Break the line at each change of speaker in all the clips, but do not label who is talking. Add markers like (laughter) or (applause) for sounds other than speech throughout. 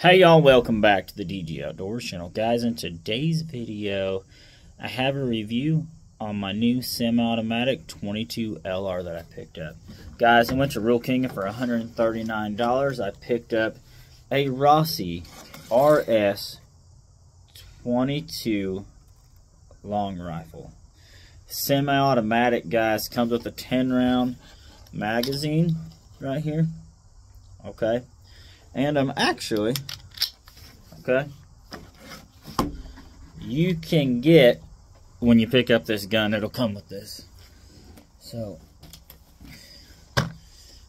Hey y'all, welcome back to the DG Outdoors channel. Guys, in today's video, I have a review on my new semi-automatic 22 LR that I picked up. Guys, I went to Rural King for $139. I picked up a Rossi RS 22 long rifle. Semi-automatic, guys, comes with a 10 round magazine right here. Okay and I'm actually, okay, you can get, when you pick up this gun, it'll come with this. So,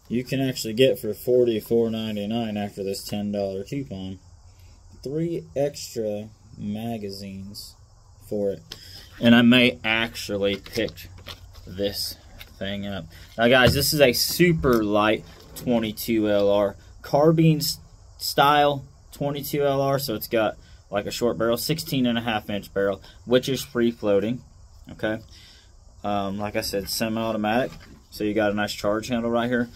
you can actually get for $44.99 after this $10 coupon, three extra magazines for it. And I may actually pick this thing up. Now guys, this is a super light 22 LR carbine style 22 LR, so it's got like a short barrel, 16 and a half inch barrel, which is free floating. Okay, um, like I said, semi-automatic, so you got a nice charge handle right here.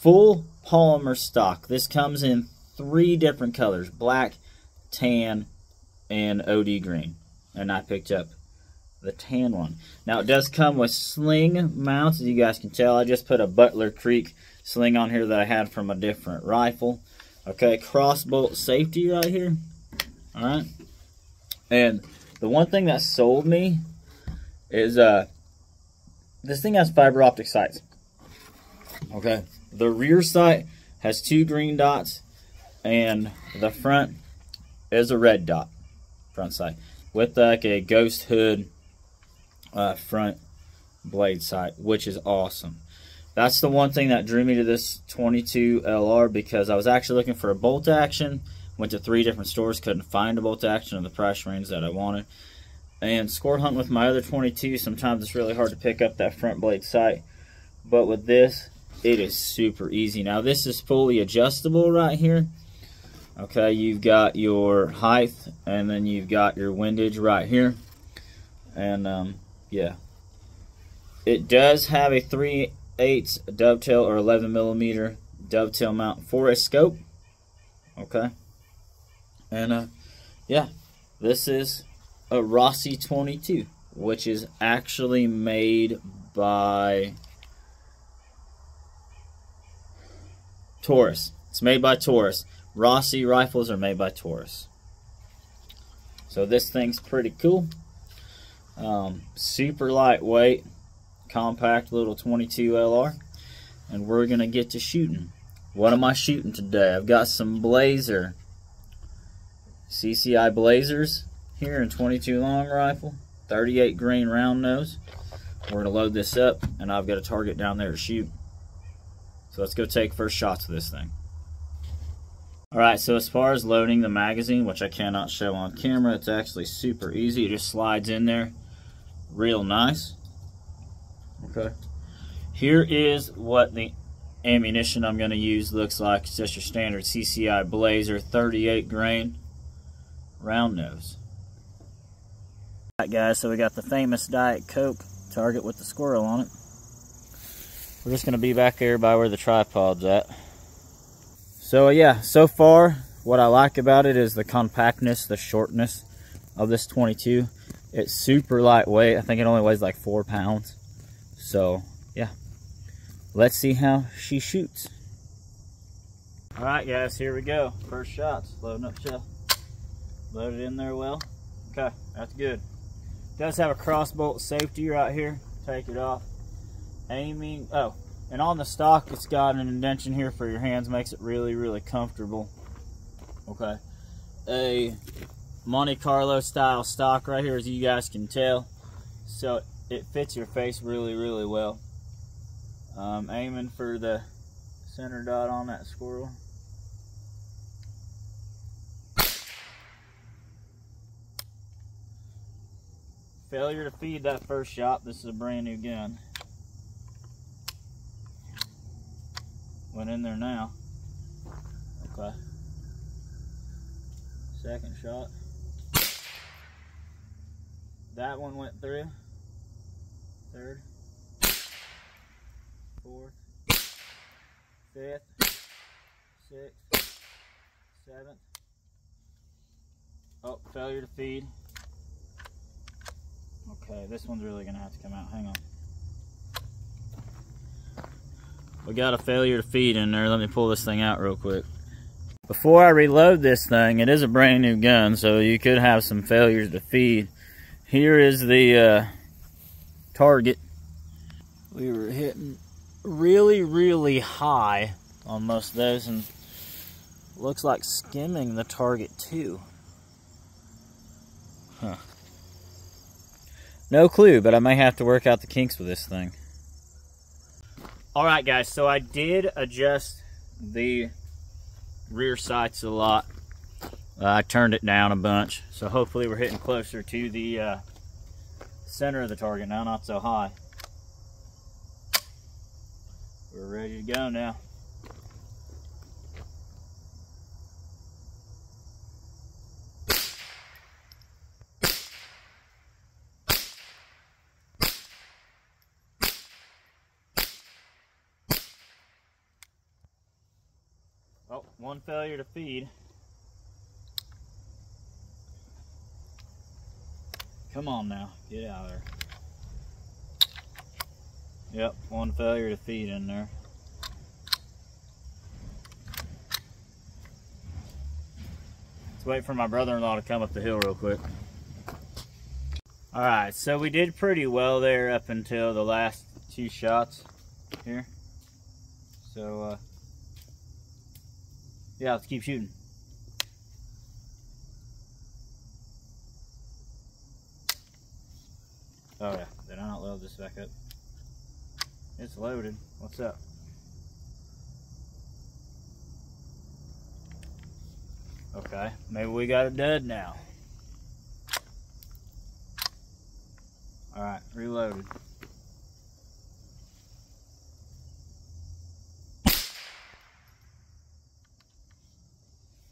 Full polymer stock. This comes in three different colors: black, tan, and OD green. And I picked up the tan one. Now it does come with sling mounts, as you guys can tell. I just put a Butler Creek sling on here that I had from a different rifle. Okay, crossbolt safety right here. All right. And the one thing that sold me is uh, this thing has fiber optic sights. Okay. The rear sight has two green dots and the front is a red dot front sight with like a ghost hood uh, front blade sight, which is awesome. That's the one thing that drew me to this 22 LR because I was actually looking for a bolt action. Went to three different stores, couldn't find a bolt action in the price range that I wanted. And score hunting with my other 22, sometimes it's really hard to pick up that front blade sight. But with this, it is super easy. Now this is fully adjustable right here. Okay, you've got your height and then you've got your windage right here. And um, yeah, it does have a 3 8 dovetail or 11 millimeter dovetail mount for a scope. Okay. And uh, yeah, this is a Rossi 22, which is actually made by Taurus. It's made by Taurus. Rossi rifles are made by Taurus. So this thing's pretty cool. Um, super lightweight compact little 22 LR and we're gonna get to shooting. What am I shooting today? I've got some Blazer CCI Blazers here in 22 long rifle 38 grain round nose. We're gonna load this up and I've got a target down there to shoot. So let's go take first shots of this thing. Alright, so as far as loading the magazine, which I cannot show on camera, it's actually super easy. It just slides in there real nice. Okay. Here is what the ammunition I'm going to use looks like. It's just your standard CCI Blazer 38 grain round nose. Alright guys, so we got the famous Diet Coke target with the squirrel on it. We're just going to be back there by where the tripod's at. So uh, yeah, so far what I like about it is the compactness, the shortness of this 22. It's super lightweight. I think it only weighs like four pounds. So, yeah. Let's see how she shoots. All right, guys, here we go. First shots, loading up shell. Load it in there well. Okay, that's good. does have a crossbolt safety right here. Take it off. Aiming, oh, and on the stock, it's got an indentation here for your hands. Makes it really, really comfortable. Okay. A Monte Carlo style stock right here, as you guys can tell. So it fits your face really, really well. Um, aiming for the center dot on that squirrel. Failure to feed that first shot. This is a brand new gun. Went in there now. Okay. Second shot. That one went through third, fourth, fifth, sixth, seventh, Oh, failure to feed. Okay, this one's really gonna have to come out. Hang on. We got a failure to feed in there. Let me pull this thing out real quick. Before I reload this thing, it is a brand new gun, so you could have some failures to feed. Here is the uh, target. We were hitting really, really high on most of those, and looks like skimming the target too. Huh. No clue, but I may have to work out the kinks with this thing. All right, guys, so I did adjust the rear sights a lot. Uh, I turned it down a bunch, so hopefully we're hitting closer to the uh, center of the target now, not so high. We're ready to go now. Oh, one failure to feed. Come on now, get out of there. Yep, one failure to feed in there. Let's wait for my brother-in-law to come up the hill real quick. Alright, so we did pretty well there up until the last two shots here. So, uh, yeah, let's keep shooting. Oh yeah, did I not load this back up? It's loaded. What's up? Okay, maybe we got it dead now. Alright, reloaded.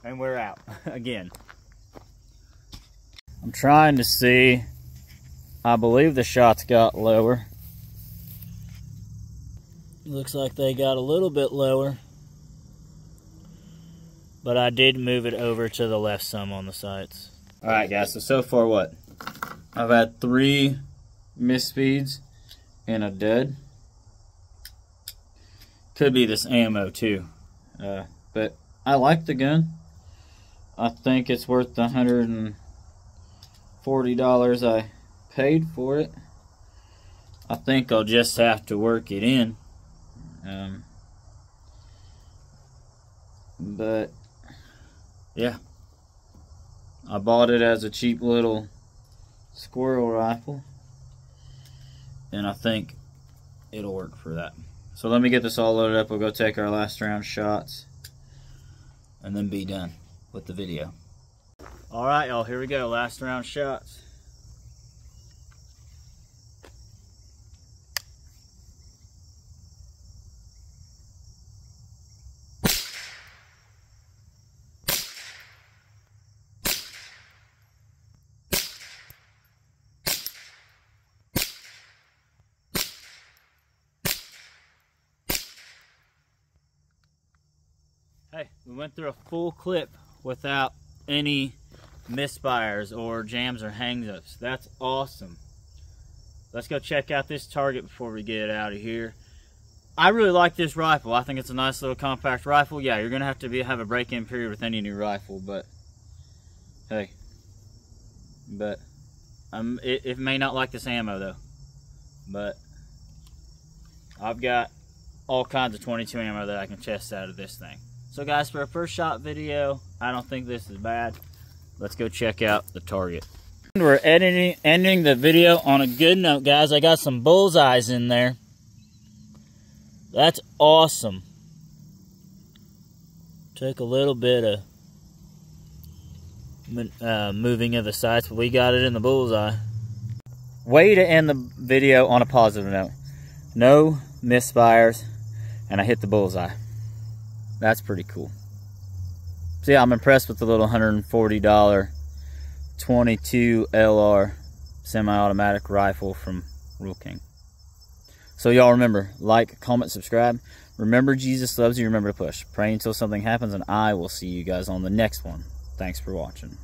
And we're out (laughs) again. I'm trying to see. I believe the shots got lower. Looks like they got a little bit lower. But I did move it over to the left some on the sights. Alright guys, so so far what? I've had three miss speeds and a dead. Could be this ammo too. Uh, but I like the gun. I think it's worth the $140 I paid for it. I think I'll just have to work it in. Um, but, yeah. I bought it as a cheap little squirrel rifle. And I think it'll work for that. So let me get this all loaded up. We'll go take our last round shots. And then be done with the video. All right, y'all, here we go. Last round shots. Hey, we went through a full clip without any misfires or jams or hangups. That's awesome. Let's go check out this target before we get out of here. I really like this rifle. I think it's a nice little compact rifle. Yeah, you're gonna have to be have a break-in period with any new rifle, but hey, but um, it, it may not like this ammo though, but I've got all kinds of 22 ammo that I can test out of this thing. So guys, for a first shot video, I don't think this is bad. Let's go check out the target. We're editing, ending the video on a good note, guys. I got some bullseyes in there. That's awesome. Took a little bit of uh, moving of the sights, but we got it in the bullseye. Way to end the video on a positive note. No misfires, and I hit the bullseye. That's pretty cool. So yeah, I'm impressed with the little $140 22 LR semi-automatic rifle from Rural King. So y'all remember, like, comment, subscribe. Remember Jesus loves you. Remember to push. Pray until something happens, and I will see you guys on the next one. Thanks for watching.